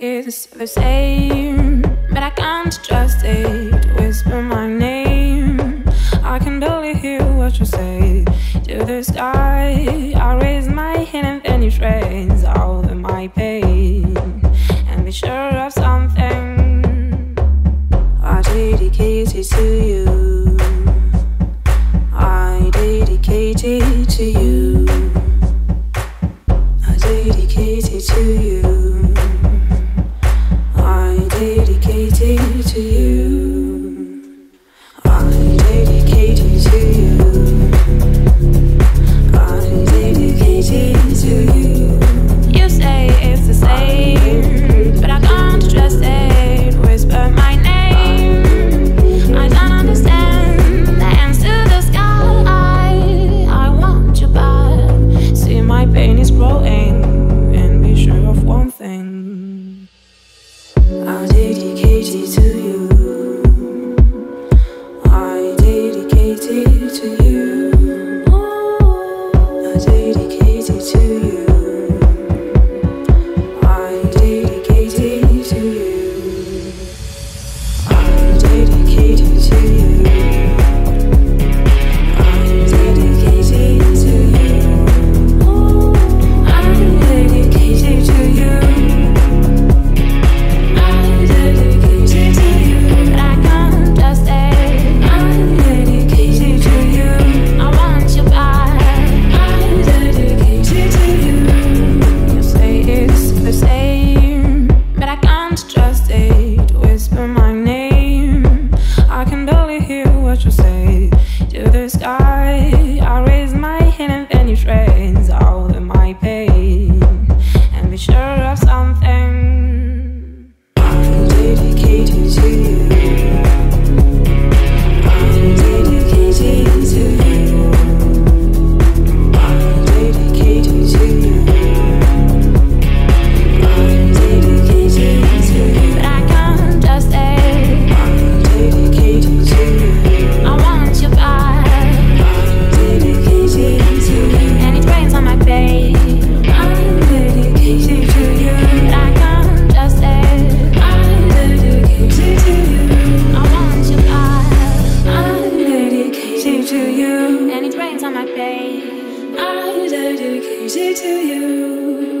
is the same, but I can't trust it. Whisper my name, I can barely hear what you say. To the sky, I raise my hand and then you trace all of my pain. And be sure of something. I dedicate it to you. I dedicate it to you. I dedicate it to you. to you. all music easy to you.